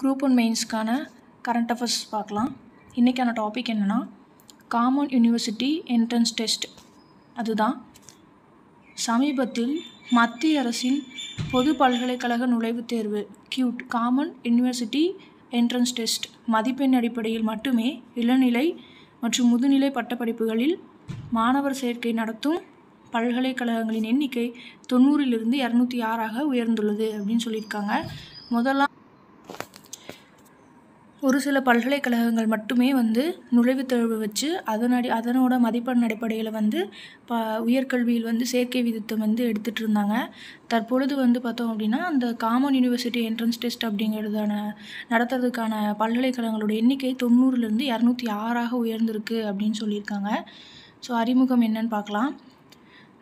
Group one மெயின்ஸ்க்கான current affairs பார்க்கலாம். இன்றைக்கான டாபிக் என்னென்னா காமன் யூனிவர்சிட்டி என்ட்ரன்ஸ் டெஸ்ட் அதுதான். சமீபத்தில் மத்திய அரசின் பொது பல்கலைக்கழக நுழைவுத் தேர்வு CUET common university entrance test மதிப்பெண் அடிப்படையில் மட்டுமே இளநிலை மற்றும் முதுநிலை பட்டப்படிப்புகளில் மாணவர் சேர்க்கை நடத்தும் பல்கலைக்கழகங்களின் எண்ணிக்கை தொண்ணூறிலிருந்து இரநூத்தி ஆறாக உயர்ந்துள்ளது அப்படின்னு சொல்லியிருக்காங்க. முதலாம் ஒரு சில பல்கலைக்கழகங்கள் மட்டுமே வந்து நுழைவுத் தேர்வு வச்சு அதனடி அதனோட மதிப்பெண் அடிப்படையில் வந்து ப உயர்கல்வியில் வந்து சேர்க்கை விதத்தை வந்து எடுத்துகிட்டு இருந்தாங்க. தற்பொழுது வந்து பார்த்தோம் அப்படின்னா அந்த காமன் யூனிவர்சிட்டி என்ட்ரன்ஸ் டெஸ்ட் அப்படிங்கிறதான நடத்துறதுக்கான பல்கலைக்கழகங்களோட எண்ணிக்கை தொண்ணூறுலேருந்து இரநூத்தி ஆறாக உயர்ந்திருக்கு அப்படின்னு சொல்லியிருக்காங்க. ஸோ அறிமுகம் என்னன்னு பார்க்கலாம்.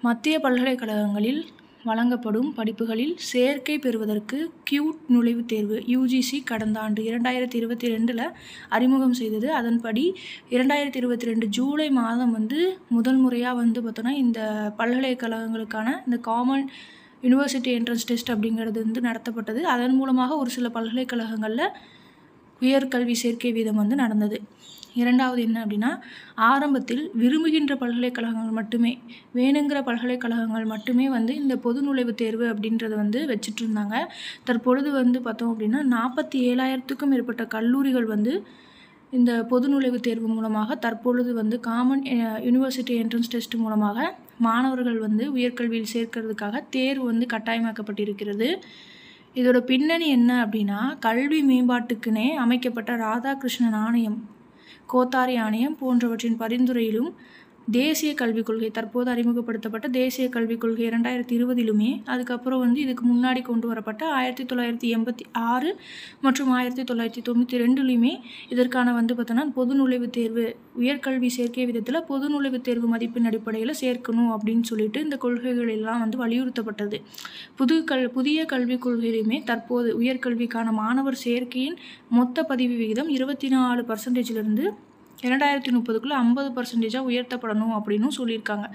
மத்திய பல்கலைக்கழகங்களில் வழங்கப்படும் படிப்புகளில் சேர்க்கை பெறுவதற்கு கியூட் நுழைவுத் தேர்வு யூஜிசி கடந்த ஆண்டு இரண்டாயிரத்தி இருபத்தி ரெண்டில் அறிமுகம் செய்தது. அதன்படி இரண்டாயிரத்தி இருபத்தி ரெண்டு ஜூலை மாதம் வந்து முதல் முறையாக வந்து பார்த்தோன்னா இந்த பல்கலைக்கழகங்களுக்கான இந்த காமன் யூனிவர்சிட்டி என்ட்ரன்ஸ் டெஸ்ட் அப்படிங்கிறது வந்து நடத்தப்பட்டது. அதன் மூலமாக ஒரு சில பல்கலைக்கழகங்களில் உயர்கல்வி சேர்க்கை வீதம் வந்து நடந்தது. இரண்டாவது என்ன அப்படின்னா ஆரம்பத்தில் விரும்புகின்ற பல்கலைக்கழகங்கள் மட்டுமே வேணுங்கிற பல்கலைக்கழகங்கள் மட்டுமே வந்து இந்த பொது நுழைவுத் தேர்வு அப்படின்றத வந்து வச்சுட்டு இருந்தாங்க தற்பொழுது வந்து பார்த்தோம் அப்படின்னா நாற்பத்தி ஏழாயிரத்துக்கும் மேற்பட்ட கல்லூரிகள் வந்து இந்த பொது நுழைவுத் தேர்வு மூலமாக தற்பொழுது வந்து காமன் யூனிவர்சிட்டி என்ட்ரன்ஸ் டெஸ்ட் மூலமாக மாணவர்கள் வந்து உயர்கல்வியில் சேர்க்கிறதுக்காக தேர்வு வந்து கட்டாயமாக்கப்பட்டிருக்கிறது. இதோட பின்னணி என்ன அப்படின்னா கல்வி மேம்பாட்டுக்குனே அமைக்கப்பட்ட ராதாகிருஷ்ணன் ஆணையம் கோத்தாரி ஆணையம் போன்றவற்றின் பரிந்துரையிலும் தேசிய கல்விக் கொள்கை தற்போது அறிமுகப்படுத்தப்பட்ட தேசிய கல்விக் கொள்கை இரண்டாயிரத்தி இருபதிலுமே அதுக்கப்புறம் வந்து இதுக்கு முன்னாடி கொண்டு வரப்பட்ட ஆயிரத்தி தொள்ளாயிரத்தி எண்பத்தி ஆறு மற்றும் ஆயிரத்தி தொள்ளாயிரத்தி தொண்ணூற்றி ரெண்டுலேயுமே இதற்கான வந்து பார்த்தோன்னா பொது நுழைவுத் தேர்வு உயர்கல்வி சேர்க்கை விதத்தில் பொது நுழைவுத் தேர்வு மதிப்பின் அடிப்படையில் சேர்க்கணும் அப்படின்னு சொல்லிட்டு இந்த கொள்கைகள் எல்லாம் வந்து வலியுறுத்தப்பட்டது. புது கல் புதிய கல்விக் கொள்கையிலுமே தற்போது உயர்கல்விக்கான மாணவர் சேர்க்கையின் மொத்த பதிவு விகிதம் இருபத்தி நாலு பர்சன்டேஜிலிருந்து இரண்டாயிரத்தி முப்பதுக்குள்ளே ஐம்பது பர்சன்டேஜாக உயர்த்தப்படணும் அப்படின்னும் சொல்லியிருக்காங்க.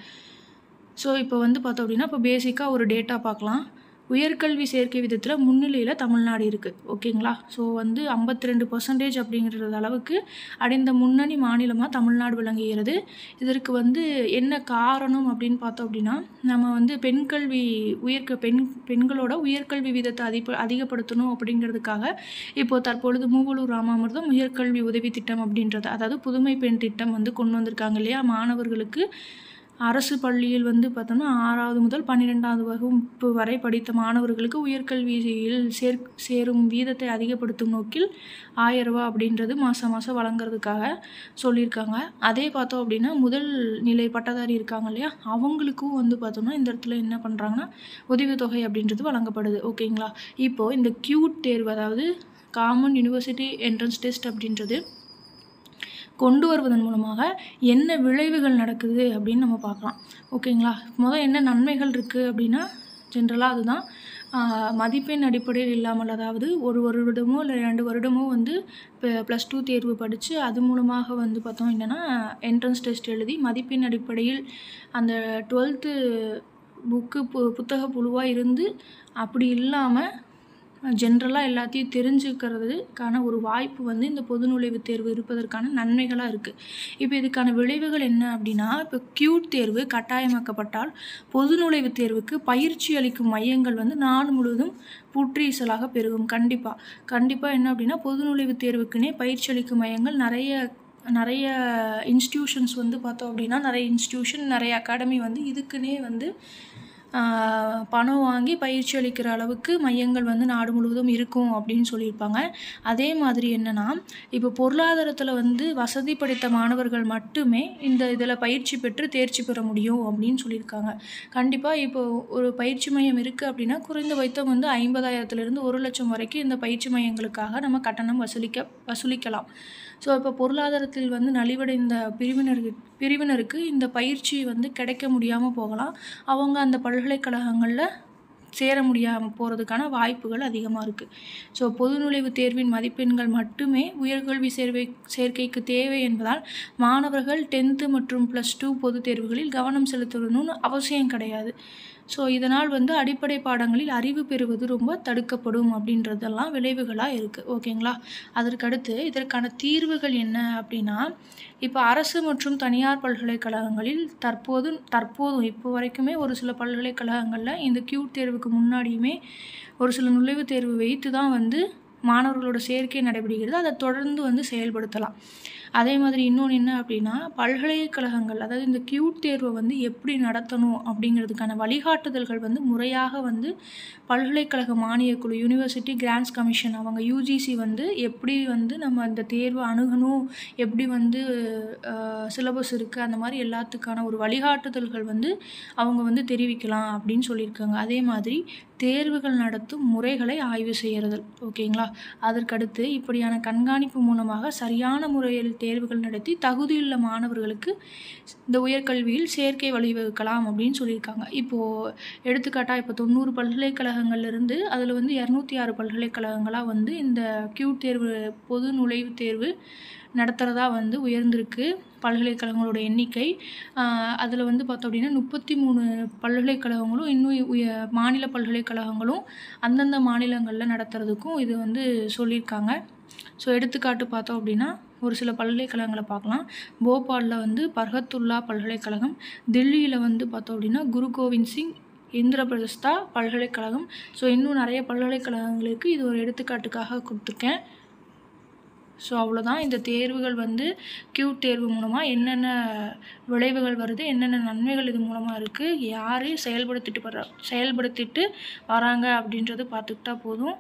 ஸோ இப்போ வந்து பார்த்தோம் அப்படின்னா இப்போ பேசிக்காக ஒரு டேட்டா பார்க்கலாம். உயர்கல்வி சேர்க்கை விதத்தில் முன்னிலையில் தமிழ்நாடு இருக்குது ஓகேங்களா? ஸோ வந்து ஐம்பத்தி ரெண்டு பர்சன்டேஜ் அப்படிங்கிறது அளவுக்கு அடைந்த முன்னணி மாநிலமாக தமிழ்நாடு விளங்குகிறது. இதற்கு வந்து என்ன காரணம் அப்படின்னு பார்த்தோம் அப்படின்னா நம்ம வந்து பெண் கல்வி உயர்க பெண் பெண்களோட உயர்கல்வி விதத்தை அதிக அதிகப்படுத்தணும் அப்படிங்கிறதுக்காக இப்போது தற்பொழுது மூவலூர் ராமாமிர்தம் உயர்கல்வி உதவி திட்டம் அப்படின்றது அதாவது புதுமை பெண் திட்டம் வந்து கொண்டு வந்திருக்காங்க இல்லையா? மாணவர்களுக்கு அரசு பள்ளியில் வந்து பார்த்தோம்னா ஆறாவது முதல் பன்னிரெண்டாவது வகுப்பு வரை படித்த மாணவர்களுக்கு உயர்கல்வியில் சேர் சேரும் வீதத்தை அதிகப்படுத்தும் நோக்கில் ஆயிரம் ரூபா அப்படின்றது மாதம் மாதம் வழங்குறதுக்காக சொல்லியிருக்காங்க. அதே பார்த்தோம் அப்படின்னா முதல் நிலை பட்டதாரி இருக்காங்க இல்லையா? அவங்களுக்கும் வந்து பார்த்தோம்னா இந்த இடத்துல என்ன பண்ணுறாங்கன்னா உதவித்தொகை அப்படின்றது வழங்கப்படுது. ஓகேங்களா? இப்போது இந்த கியூட் தேர்வு அதாவது காமன் யூனிவர்சிட்டி என்ட்ரன்ஸ் டெஸ்ட் அப்படின்றது கொண்டு வருவதன் மூலமாக என்ன விளைவுகள் நடக்குது அப்படின்னு நம்ம பார்க்கலாம். ஓகேங்களா? முதல் என்ன நன்மைகள் இருக்குது அப்படின்னா ஜென்ரலாக அதுதான். மதிப்பெண் அடிப்படையில் இல்லாமல் அதாவது ஒரு வருடமோ இல்லை ரெண்டு வருடமோ வந்து இப்போ ப்ளஸ் டூ தேர்வு படித்து அது மூலமாக வந்து பார்த்தோம் என்னென்னா என்ட்ரன்ஸ் டெஸ்ட் எழுதி மதிப்பெண் அடிப்படையில் அந்த டுவெல்த்து புக்கு பு புத்தக புழுவாக இருந்து அப்படி இல்லாமல் ஜென்ரலாக எல்லாத்தையும் தெரிஞ்சுக்கிறதுக்கான ஒரு வாய்ப்பு வந்து இந்த பொது நுழைவுத் தேர்வு இருப்பதற்கான நன்மைகளாக இருக்குது இப்போ இதுக்கான விளைவுகள் என்ன அப்படின்னா இப்போ கியூட் தேர்வு கட்டாயமாக்கப்பட்டால் பொது நுழைவுத் தேர்வுக்கு பயிற்சி அளிக்கும் மையங்கள் வந்து நாடு முழுவதும் புற்றீசலாக பெருகும். கண்டிப்பாக கண்டிப்பாக என்ன அப்படின்னா பொது நுழைவுத் தேர்வுக்குன்னே பயிற்சி அளிக்கும் மையங்கள் நிறைய நிறைய இன்ஸ்டியூஷன்ஸ் வந்து பார்த்தோம் அப்படின்னா நிறைய இன்ஸ்டியூஷன் நிறைய அகாடமி வந்து இதுக்குன்னே வந்து பணம் வாங்கி பயிற்சி அளிக்கிற அளவுக்கு மையங்கள் வந்து நாடு முழுவதும் இருக்கும் அப்படின்னு சொல்லியிருப்பாங்க. அதே மாதிரி என்னென்னா இப்போ பொருளாதாரத்தில் வந்து வசதி படைத்த மாணவர்கள் மட்டுமே இந்த இதில் பயிற்சி பெற்று தேர்ச்சி பெற முடியும் அப்படின்னு சொல்லியிருக்காங்க. கண்டிப்பாக இப்போ ஒரு பயிற்சி மையம் இருக்குது அப்படின்னா குறைந்த வைத்தம் வந்து ஐம்பதாயிரத்துலேருந்து ஒரு லட்சம் வரைக்கும் இந்த பயிற்சி மையங்களுக்காக நம்ம கட்டணம் வசூலிக்க வசூலிக்கலாம். ஸோ இப்போ பொருளாதாரத்தில் வந்து நலிவடைந்த பிரிவினருக்கு பிரிவினருக்கு இந்த பயிற்சி வந்து கிடைக்க முடியாமல் போகலாம். அவங்க அந்த பல்கலைக்கழகங்களில் சேர முடியாமல் போகிறதுக்கான வாய்ப்புகள் அதிகமாக இருக்குது ஸோ பொது நுழைவுத் தேர்வின் மதிப்பெண்கள் மட்டுமே உயர்கல்வி சேர்வை சேர்க்கைக்கு தேவை என்பதால் மாணவர்கள் டென்த்து மற்றும் ப்ளஸ் டூ பொதுத் தேர்வுகளில் கவனம் செலுத்தணும்னு அவசியம் கிடையாது. ஸோ இதனால் வந்து அடிப்படை பாடங்களில் அறிவு பெறுவது ரொம்ப தடுக்கப்படும் அப்படின்றதெல்லாம் விளைவுகளாக இருக்குது ஓகேங்களா அதற்கடுத்து இதற்கான தீர்வுகள் என்ன அப்படின்னா இப்போ அரசு மற்றும் தனியார் பல்கலைக்கழகங்களில் தற்போது தற்போதும் இப்போ வரைக்குமே ஒரு சில பல்கலைக்கழகங்களில் இந்த கியூட் தேர்வுக்கு முன்னாடியுமே ஒரு சில நுழைவுத் தேர்வு வைத்து தான் வந்து மாணவர்களோட சேர்க்கை நடைபெறுகிறது. அதை தொடர்ந்து வந்து செயல்படுத்தலாம். அதே மாதிரி இன்னொன்று என்ன அப்படின்னா பல்கலைக்கழகங்கள் அதாவது இந்த கியூட் தேர்வை வந்து எப்படி நடத்தணும் அப்படிங்கிறதுக்கான வழிகாட்டுதல்கள் வந்து முறையாக வந்து பல்கலைக்கழக மானியக்குழு யூனிவர்சிட்டி கிராண்ட்ஸ் கமிஷன் அவங்க யூஜிசி வந்து எப்படி வந்து நம்ம இந்த தேர்வை அணுகணும் எப்படி வந்து சிலபஸ் இருக்குது அந்த மாதிரி எல்லாத்துக்கான ஒரு வழிகாட்டுதல்கள் வந்து அவங்க வந்து தெரிவிக்கலாம் அப்படின்னு சொல்லியிருக்காங்க. அதே மாதிரி தேர்வுகள் நடத்தும் முறைகளை ஆய்வு செய்கிறது ஓகேங்களா? அதற்கடுத்து இப்படியான கண்காணிப்பு மூலமாக சரியான முறையில் தேர்வுகள் நடத்தி தகுதியுள்ள மாணவர்களுக்கு இந்த உயர்கல்வியில் சேர்க்கை வழிவகுக்கலாம் அப்படின்னு சொல்லியிருக்காங்க. இப்போது எடுத்துக்காட்டாக இப்போ தொண்ணூறு பல்கலைக்கழகங்கள்லேருந்து அதில் வந்து இரநூத்தி ஆறு பல்கலைக்கழகங்களாக வந்து இந்த கியூ தேர்வு பொது நுழைவுத் தேர்வு நடத்துகிறதா வந்து உயர்ந்திருக்கு பல்கலைக்கழகங்களோட எண்ணிக்கை. அதில் வந்து பார்த்தோம் அப்படின்னா முப்பத்தி மூணு பல்கலைக்கழகங்களும் இன்னும் உய மாநில பல்கலைக்கழகங்களும் அந்தந்த மாநிலங்களில் நடத்துறதுக்கும் இது வந்து சொல்லியிருக்காங்க. ஸோ எடுத்துக்காட்டு பார்த்தோம் அப்படின்னா ஒரு சில பல்கலைக்கழகங்களை பார்க்கலாம். போபாலில் வந்து பர்ஹத்துல்லா பல்கலைக்கழகம் டெல்லியில் வந்து பார்த்தோம் அப்படின்னா குரு கோவிந்த் சிங் இந்திரபிரஸ்தா பல்கலைக்கழகம். ஸோ இன்னும் நிறைய பல்கலைக்கழகங்களுக்கு இது ஒரு எடுத்துக்காட்டுக்காக கொடுத்துருக்கேன். ஸோ அவ்வளோதான் இந்த தேர்வுகள் வந்து கியூட் தேர்வு மூலமாக என்னென்ன விளைவுகள் வருது என்னென்ன நன்மைகள் இது மூலமாக இருக்குது யார் செயல்படுத்திட்டு வர செயல்படுத்திட்டு வராங்க அப்படின்றது பார்த்துக்கிட்டா போதும்.